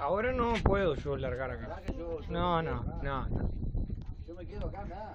ahora no puedo yo largar acá. No, no, no. Yo me quedo acá, mirá.